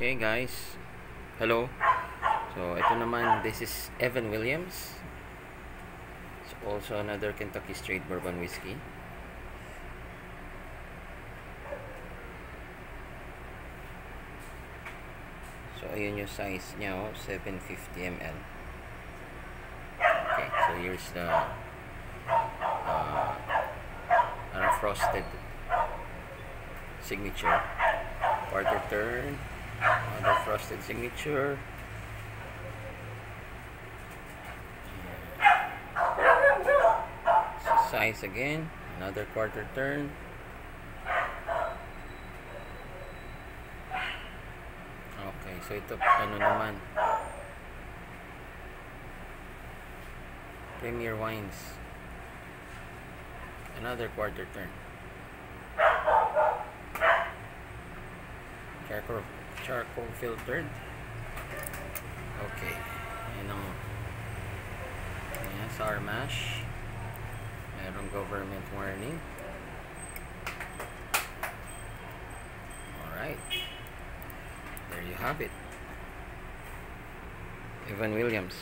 Okay guys, hello. So ito naman, this is Evan Williams. It's also another Kentucky Straight Bourbon Whiskey. So ayun yung size niya oh, 750 ml. Okay, so here's the uh, unfrosted signature quarter turn another frosted signature. Size again another quarter turn. Okay so ito ano naman? Premier Wines. Another quarter turn charcoal filtered okay yan ang yan, sour mash. Merong government warning. Alright there you have it. Evan Williams